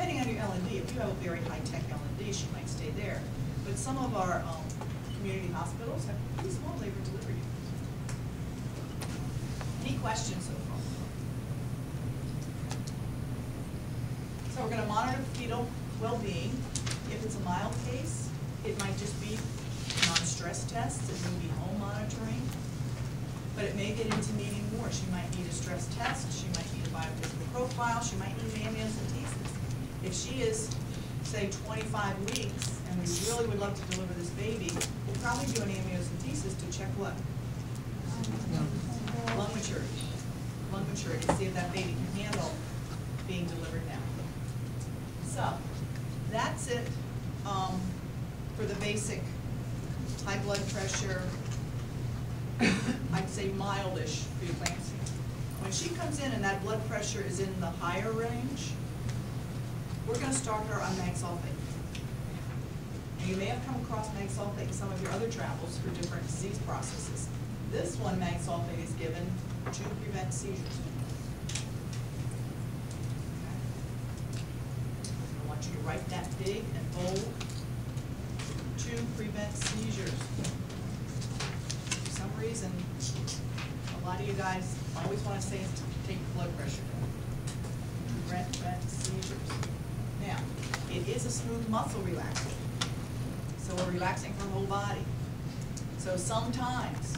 depending on your L and D, if you have a very high-tech L and D, she might stay there. But some of our, um, community hospitals have pretty small labor delivery units. Any questions so far? So we're gonna monitor fetal well-being. If it's a mild case, it might just be non-stress tests, it may be home monitoring. But it may get into needing more. She might need a stress test, she might need a biophysical profile, she might need amniocentesis. If she is, say, twenty-five weeks, and we really would love to deliver this baby, we'll probably do an amniocentesis to check what? Lung maturity, lung maturity, see if that baby can handle being delivered now. So, that's it, um, for the basic high blood pressure, I'd say mildish preeclampsia. When she comes in and that blood pressure is in the higher range, we're gonna start her on sulfate. And you may have come across mag sulfate in some of your other travels for different disease processes. This one, mag sulfate is given to prevent seizures. I want you to write that big and bold, to prevent seizures. For some reason, a lot of you guys always wanna say, take the blood pressure down. Prevent, prevent seizures. Now, it is a smooth muscle relaxer, so we're relaxing her whole body. So sometimes,